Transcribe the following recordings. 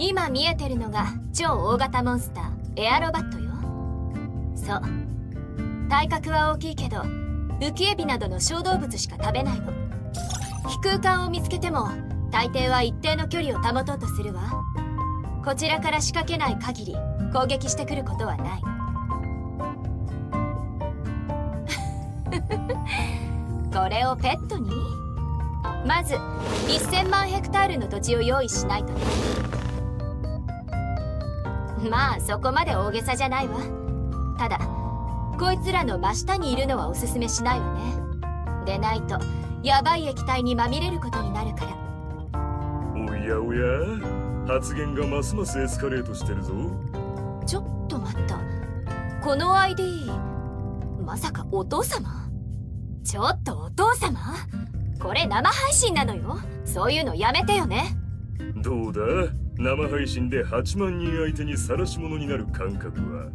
今見えてるのが超大型モンスターエアロバットよ。そう。体格は大きいけどウキエビなどの小動物しか食べないの。飛空間を見つけても大抵は一定の距離を保とうとするわ。こちらから仕掛けない限り攻撃してくることはない。これをペットに？まず1000万ヘクタールの土地を用意しないとね。まあそこまで大げさじゃないわ。ただこいつらの真下にいるのはおすすめしないわね。でないとヤバい液体にまみれることになるから。おやおや発言がますますエスカレートしてるぞ。ちょっと待った。この ID まさかお父様？ちょっとお父様？これ生配信なのよ。そういうのやめてよね。どうだ？生配信で8万人相手に晒し者になる感覚は。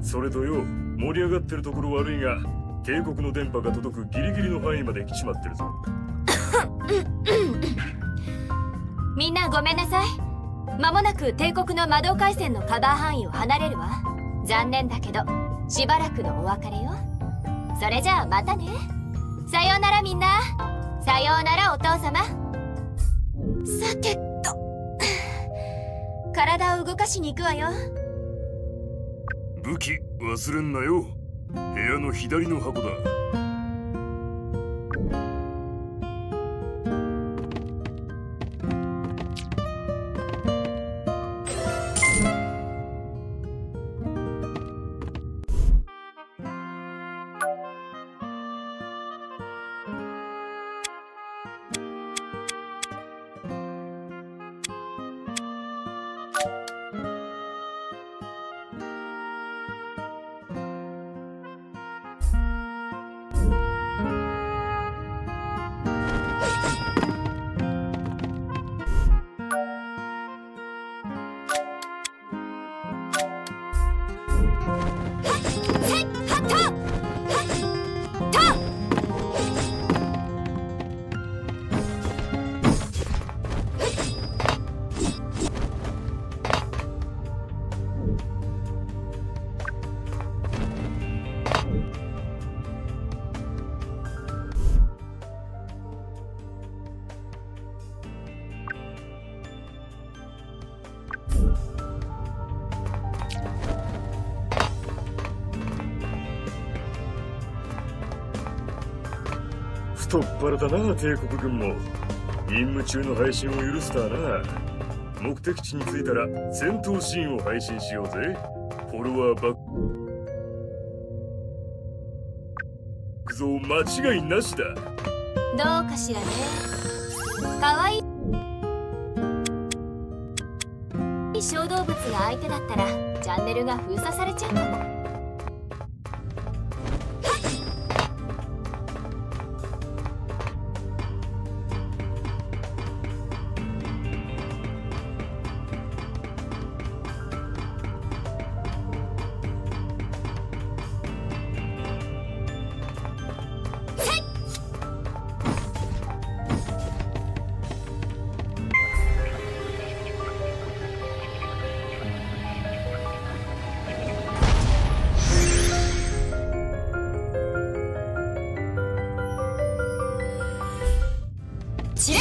それとよ盛り上がってるところ悪いが帝国の電波が届くギリギリの範囲まで来ちまってるぞ。みんなごめんなさい。間もなく帝国の魔導回線のカバー範囲を離れるわ。残念だけどしばらくのお別れよ。それじゃあまたね。さようならみんな。さようならお父様。さてと。体を動かしに行くわよ。武器忘れんなよ。部屋の左の箱だ。太っ腹だな帝国軍も。任務中の配信を許すたな。目的地に着いたら戦闘シーンを配信しようぜ。フォロワーバック増間違いなしだ。どうかしらね。かわいい。小動物が相手だったらチャンネルが封鎖されちゃうかも。起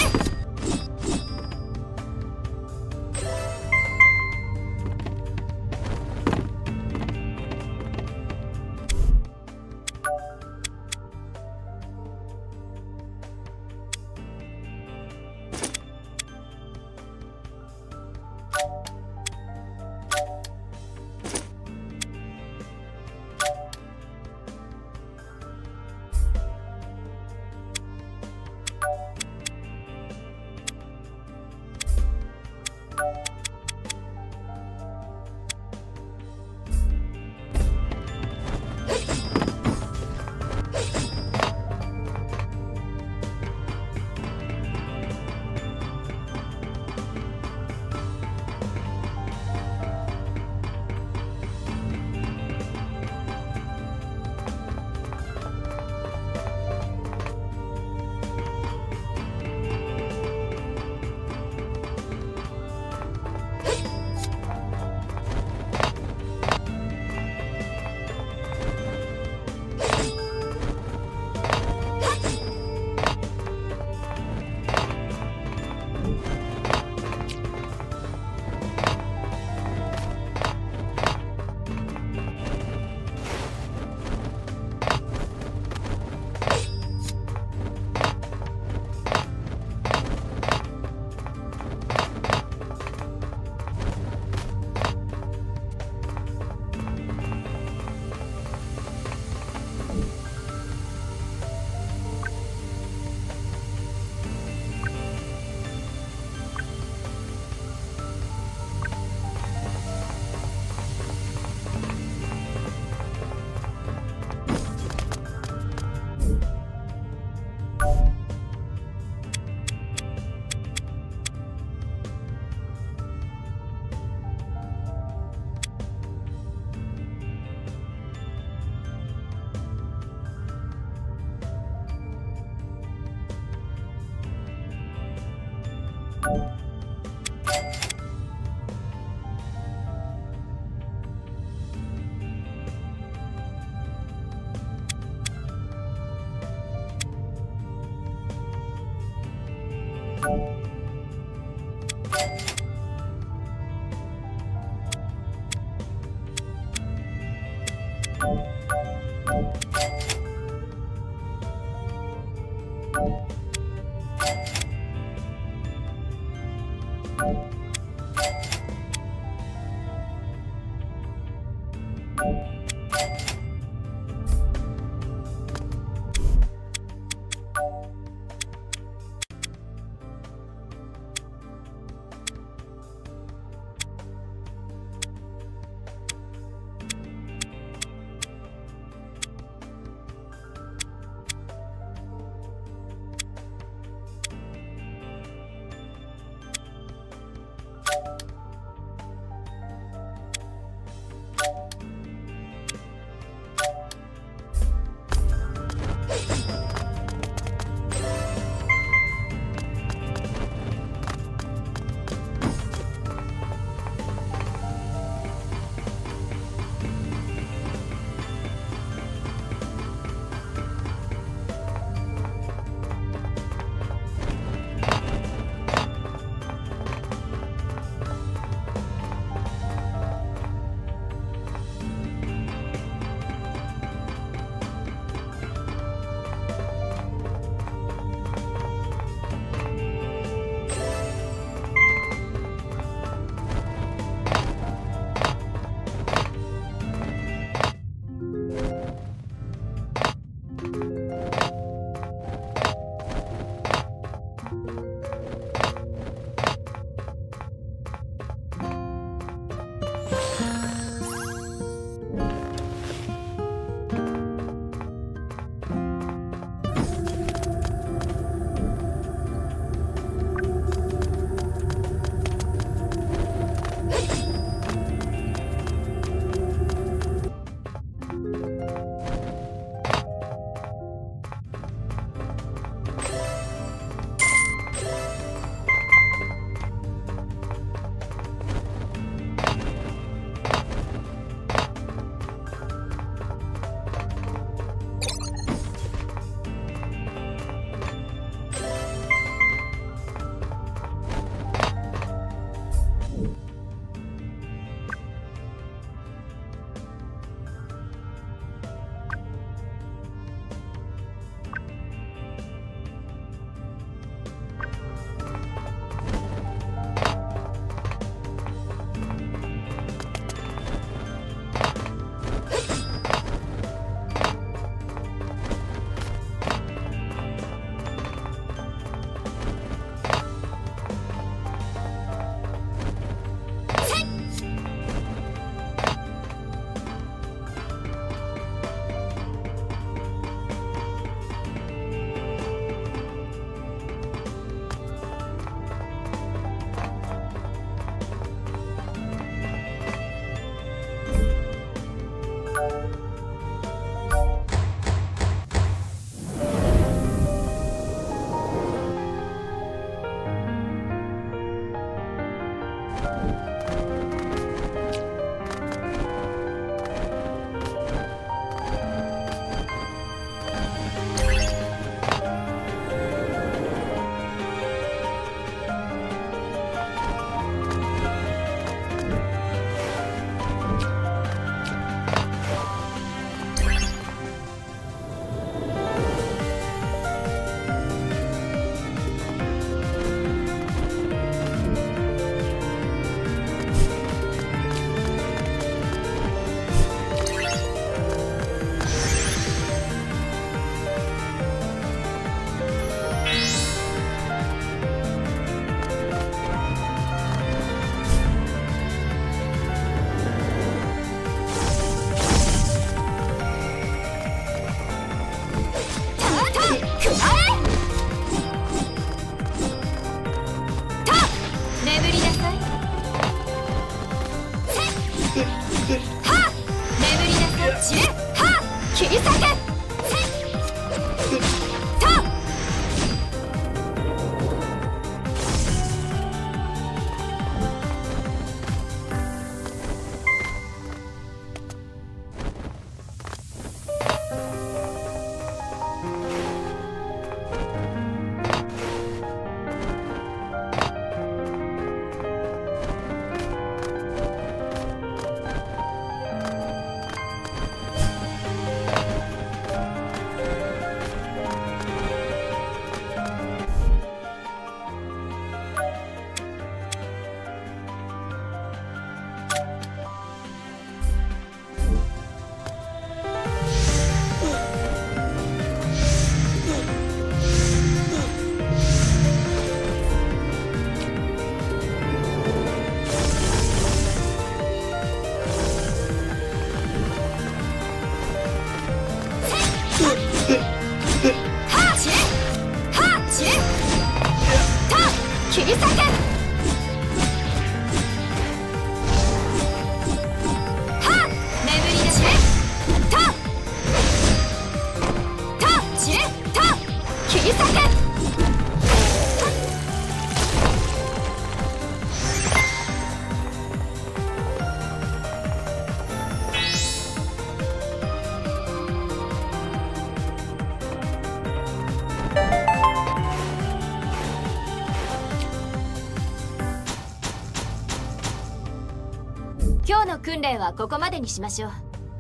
はここまでにしましょう。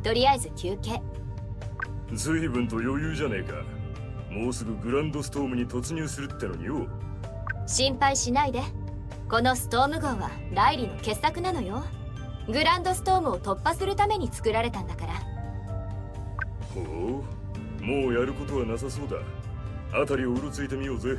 とりあえず休憩。随分と余裕じゃねえか。もうすぐグランドストームに突入するってのによ。心配しないで。このストーム号はライリの傑作なのよ。グランドストームを突破するために作られたんだから。ほう。もうやることはなさそうだ。辺りをうろついてみようぜ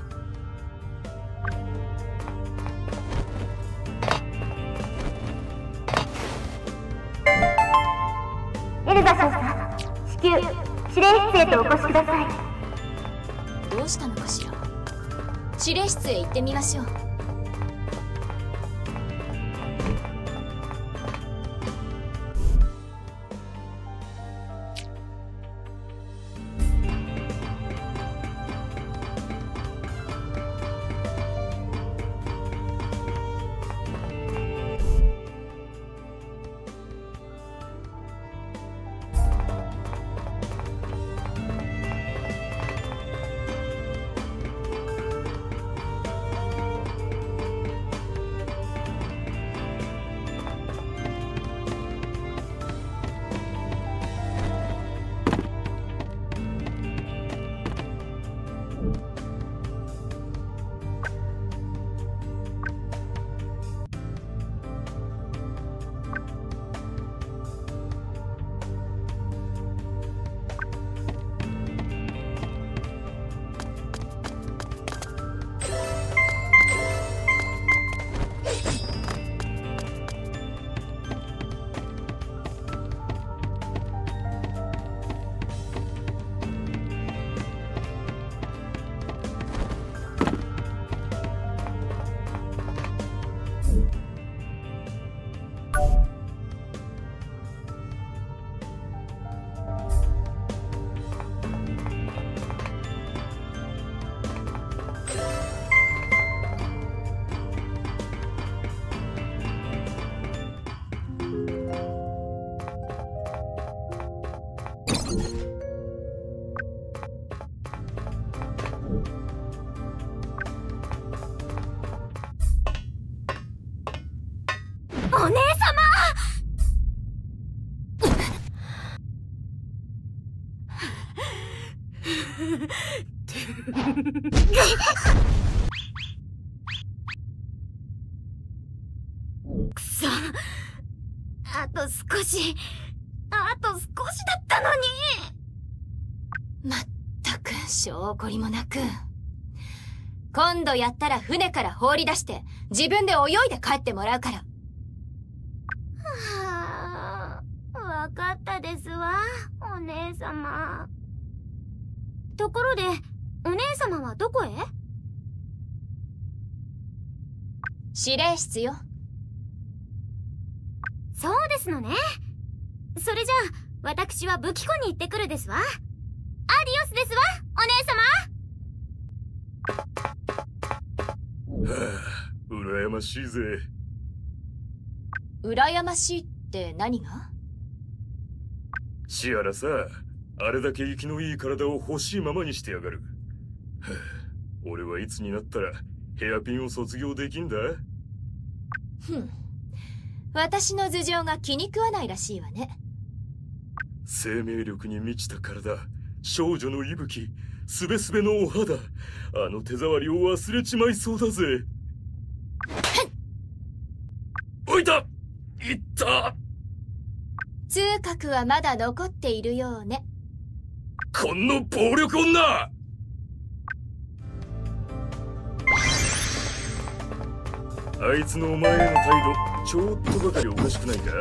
バ少佐至急指令室へとお越しください。どうしたのかしら。指令室へ行ってみましょう。証拠りもなく今度やったら船から放り出して自分で泳いで帰ってもらうからはあ、わかったですわ、お姉様。ところで、お姉様はどこへ？指令室よそうですのね。それじゃあ、私は武器庫に行ってくるですわィオスですわお姉様。はあ。羨ましいぜ。羨ましいって何が？シアラさあれだけ生きのいい体を欲しいままにしてやがる、はあ、俺はいつになったらヘアピンを卒業できんだ？ふん。私の頭上が気に食わないらしいわね。生命力に満ちた体少女の息吹すべすべのお肌あの手触りを忘れちまいそうだぜ。おいた！いった！痛覚はまだ残っているようね。この暴力女！あいつのお前への態度ちょっとばかりおかしくないか？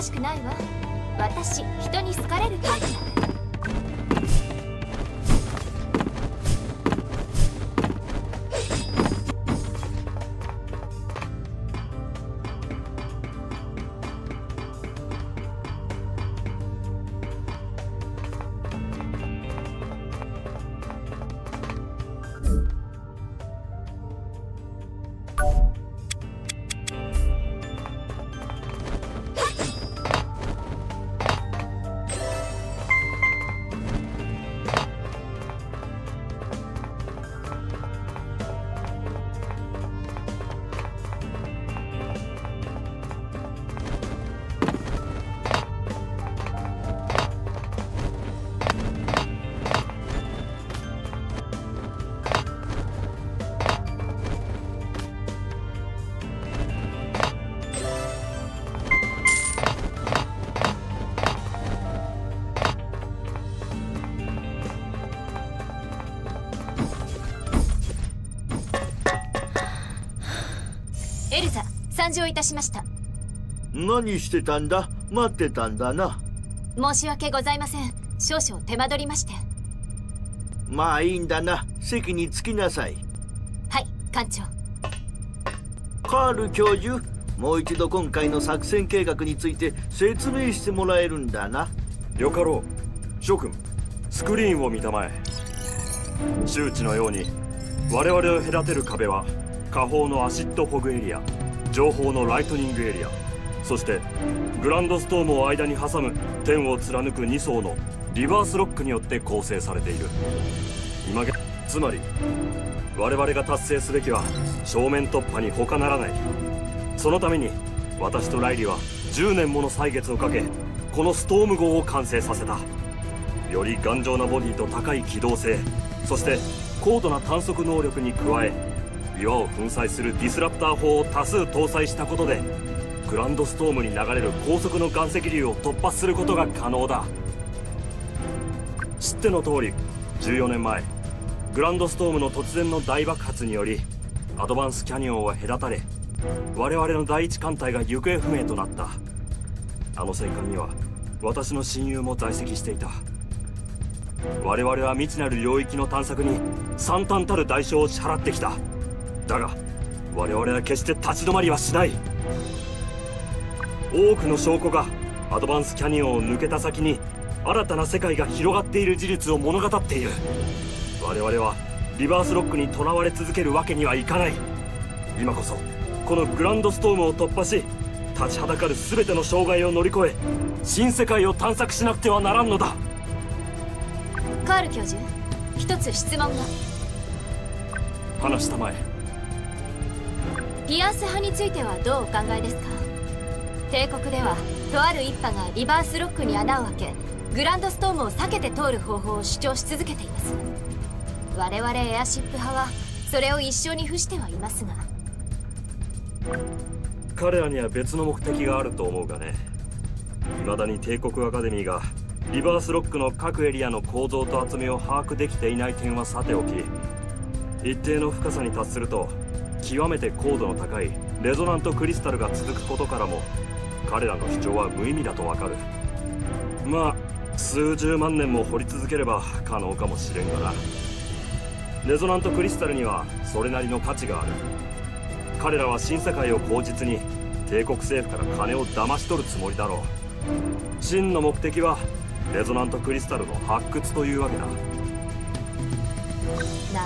別におかしくないわ。私人に好かれるタイプ。いたしました。何してたんだ？待ってたんだな。申し訳ございません。少々手間取りまして。まあいいんだな。席に着きなさい。はい艦長。カール教授もう一度今回の作戦計画について説明してもらえるんだな。よかろう。諸君スクリーンを見たまえ。周知のように我々を隔てる壁は下方のアシッドフォグエリア上方のライトニングエリア。そしてグランドストームを間に挟む天を貫く2層のリバースロックによって構成されている。今現つまり我々が達成すべきは正面突破に他ならない。そのために私とライリーは10年もの歳月をかけこのストーム号を完成させた。より頑丈なボディと高い機動性そして高度な探索能力に加え岩を粉砕するディスラプター砲を多数搭載したことでグランドストームに流れる高速の岩石流を突破することが可能だ。知っての通り14年前グランドストームの突然の大爆発によりアドバンスキャニオンは隔たれ我々の第一艦隊が行方不明となった。あの戦艦には私の親友も在籍していた。我々は未知なる領域の探索に惨憺たる代償を支払ってきた。だが我々は決して立ち止まりはしない。多くの証拠がアドバンスキャニオンを抜けた先に新たな世界が広がっている事実を物語っている。我々はリバースロックにとらわれ続けるわけにはいかない。今こそこのグランドストームを突破し立ちはだかる全ての障害を乗り越え新世界を探索しなくてはならんのだ。カール教授一つ質問が。話したまえピアース派についてはどうお考えですか？帝国ではとある一派がリバースロックに穴を開けグランドストームを避けて通る方法を主張し続けています。我々エアシップ派はそれを一生に付してはいますが。彼らには別の目的があると思うがね。未だに帝国アカデミーがリバースロックの各エリアの構造と厚みを把握できていない点はさておき一定の深さに達すると極めて高度の高いレゾナントクリスタルが続くことからも彼らの主張は無意味だとわかる。まあ数十万年も掘り続ければ可能かもしれんがな。レゾナントクリスタルにはそれなりの価値がある。彼らは新世界を口実に帝国政府から金を騙し取るつもりだろう。真の目的はレゾナントクリスタルの発掘というわけだ。な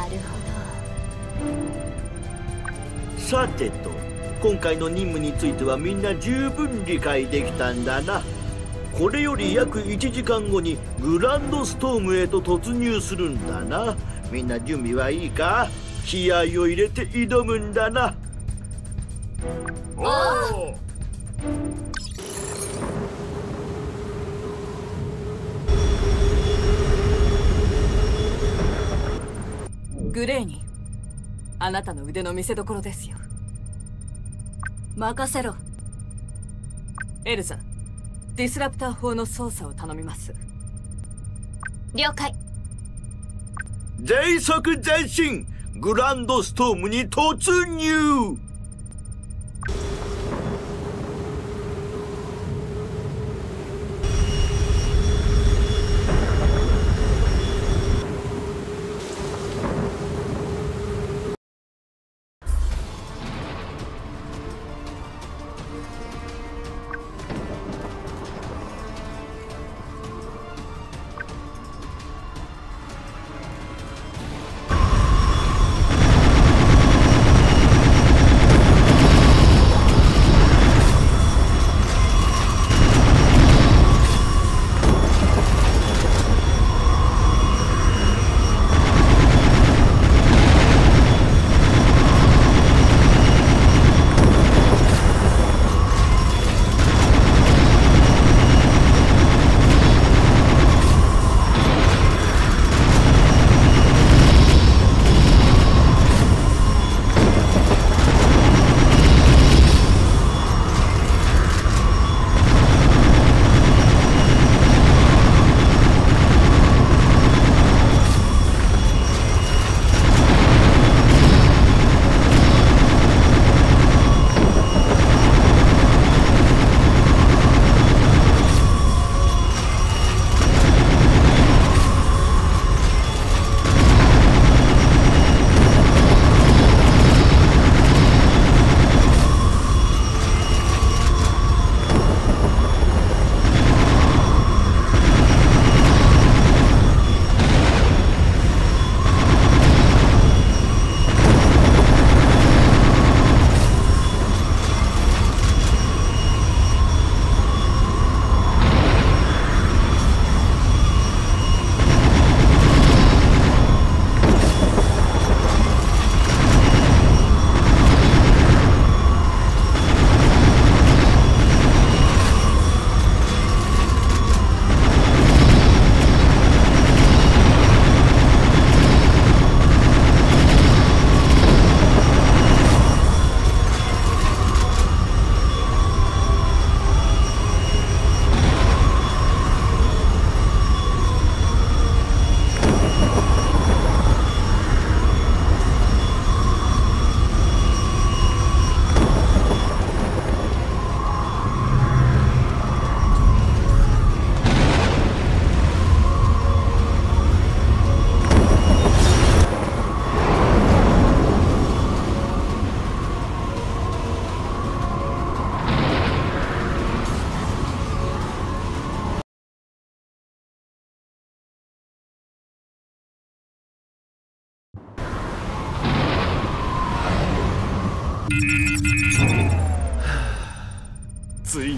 るほど。さてと今回の任務についてはみんな十分理解できたんだな。これより約1時間後にグランドストームへと突入するんだな。みんな準備はいいか？気合を入れて挑むんだな。おお。グレーにあなたの腕の見せ所ですよ任せろ。エルザディスラプター法の操作を頼みます。了解。全速前進グランドストームに突入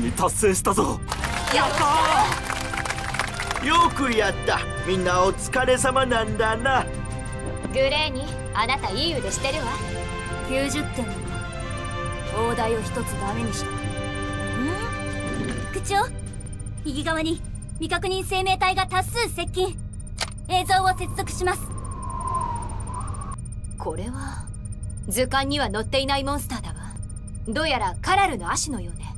に達成したぞ。よくやった。みんなお疲れ様なんだな。グレーにあなたいい腕してるわ。90点だ大台を一つダメにした。区長？右側に未確認生命体が多数接近。映像を接続します。これは図鑑には載っていないモンスターだわどうやらカラルの足のようね。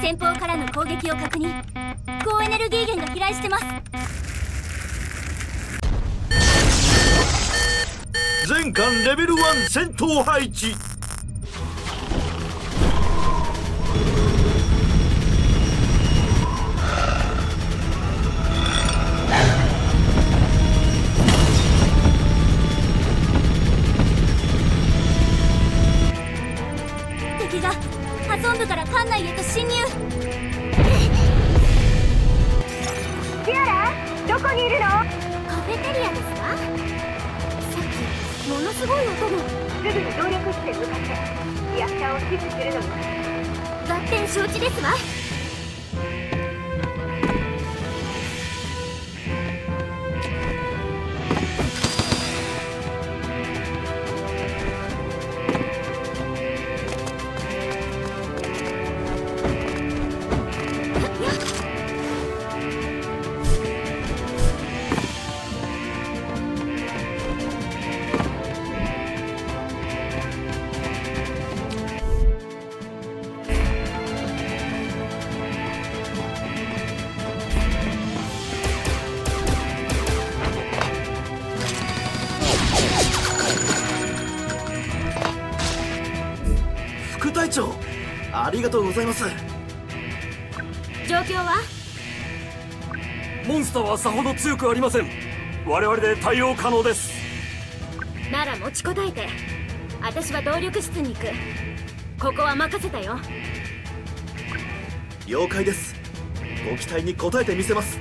先方からの攻撃を確認。高エネルギー源が飛来してます。全艦レベル1戦闘配置すごい音がすぐに動力室へ向かって。リアクターを指示するのよ合点承知ですわ。ございます。状況は？モンスターはさほど強くありません。我々で対応可能です。なら持ちこたえて私は動力室に行く。ここは任せたよ。了解です。ご期待に応えてみせます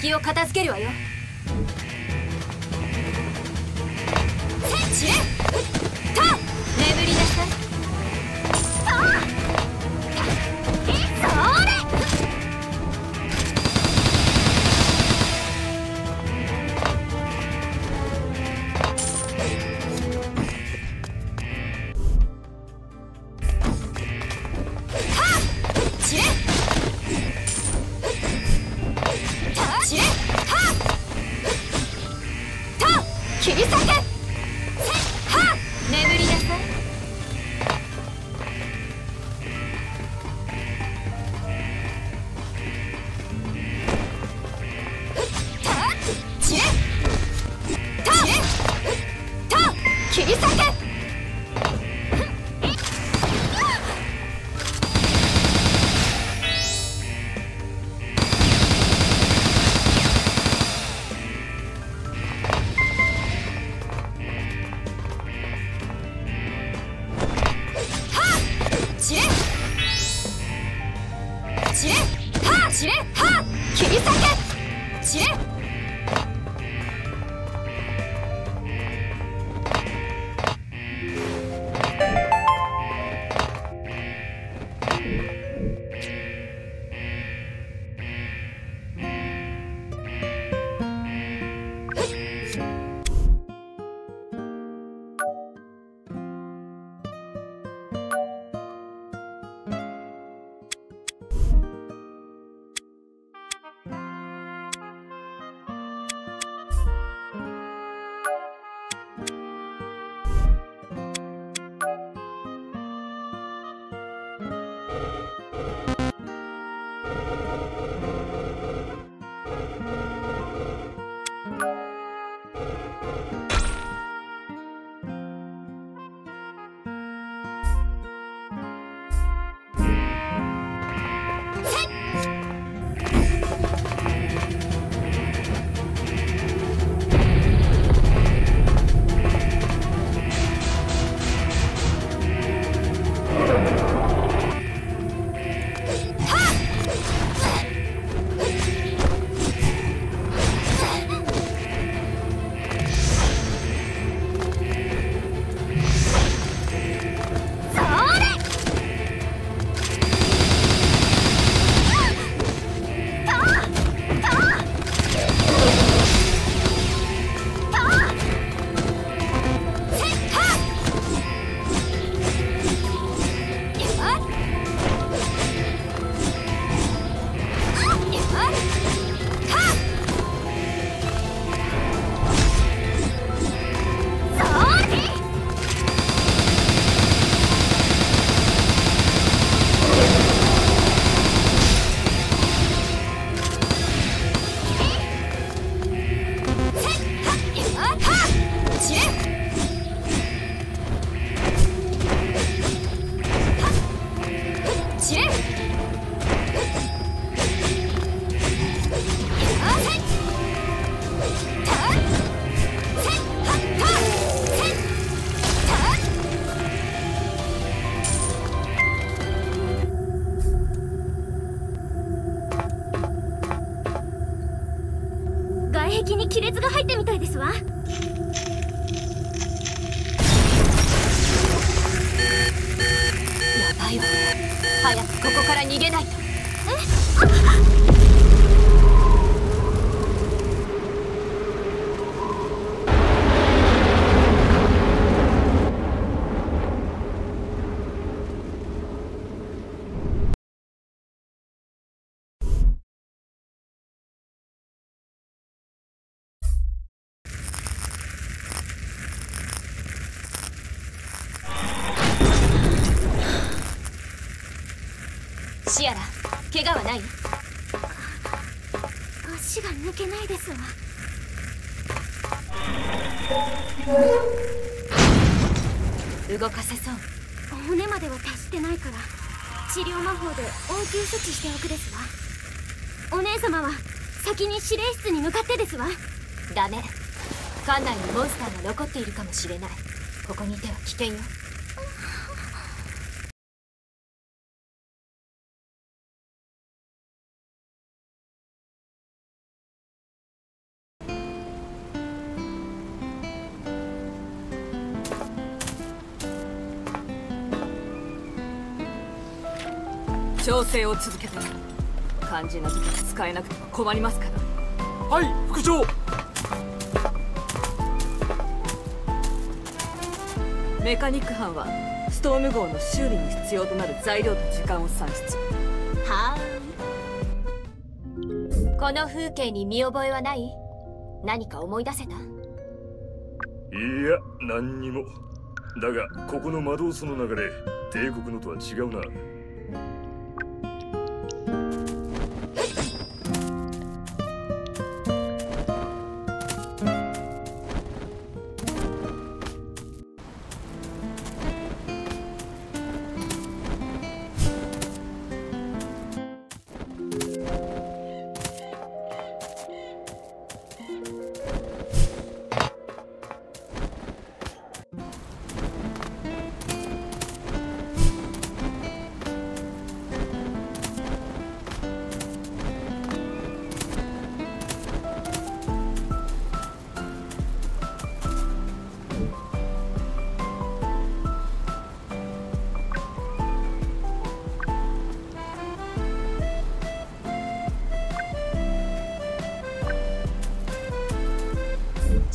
敵を片付けるわよ。はちれ。は切り裂け！動かせそう。骨までは達してないから治療魔法で応急処置しておくですわ。お姉様は先に指令室に向かってですわ。ダメ。館内にモンスターが残っているかもしれない。ここにいては危険よ調整を続けて肝心な時は使えなくても困りますから。はい副長。メカニック班はストーム号の修理に必要となる材料と時間を算出。はーい。この風景に見覚えはない？何か思い出せた？いや何にも。だがここの魔導書の流れ帝国のとは違うな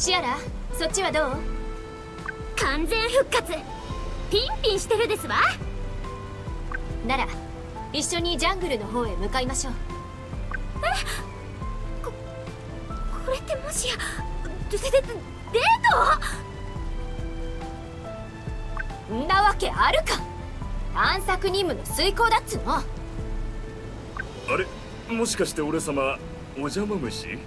シアラそっちはどう？完全復活。ピンピンしてるですわ。なら一緒にジャングルの方へ向かいましょう。これってもしやデデデデーんなわけあるか。探索任務の遂行だっつの。あれもしかして俺様お邪魔虫？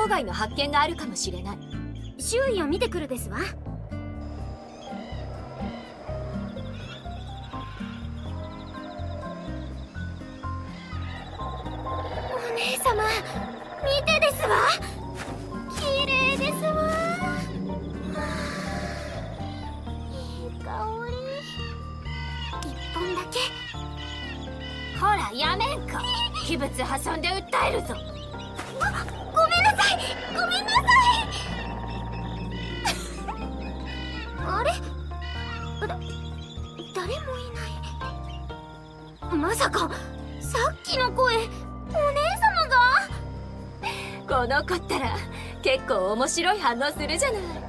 外の発見があるかもしれない。周囲を見てくるですわ。 현어 쓰르잖아.